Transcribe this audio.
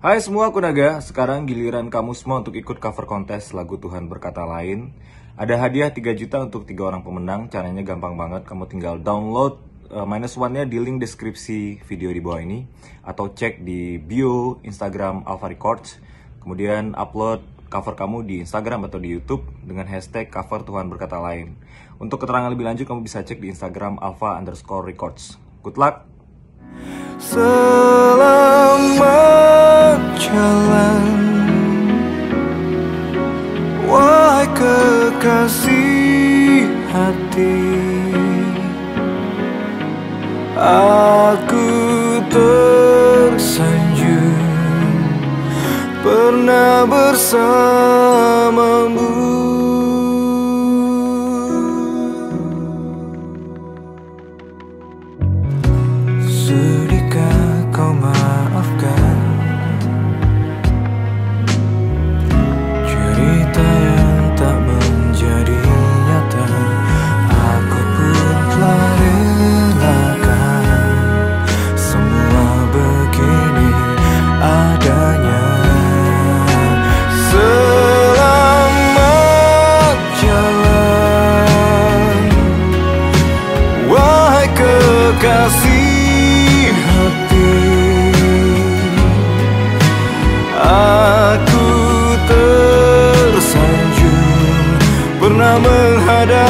Hai semua aku Naga, sekarang giliran kamu semua untuk ikut cover kontes lagu Tuhan Berkata Lain. Ada hadiah 3 juta untuk tiga orang pemenang, caranya gampang banget. Kamu tinggal download uh, minus one-nya di link deskripsi video di bawah ini. Atau cek di bio Instagram Alpha Records. Kemudian upload cover kamu di Instagram atau di Youtube dengan hashtag cover Tuhan Berkata Lain. Untuk keterangan lebih lanjut kamu bisa cek di Instagram alpha underscore records. Good luck! Selamat kekasih hati. Aku tersanjung Pernah bersamamu kekasih hati. Aku tersanjung Pernah bersama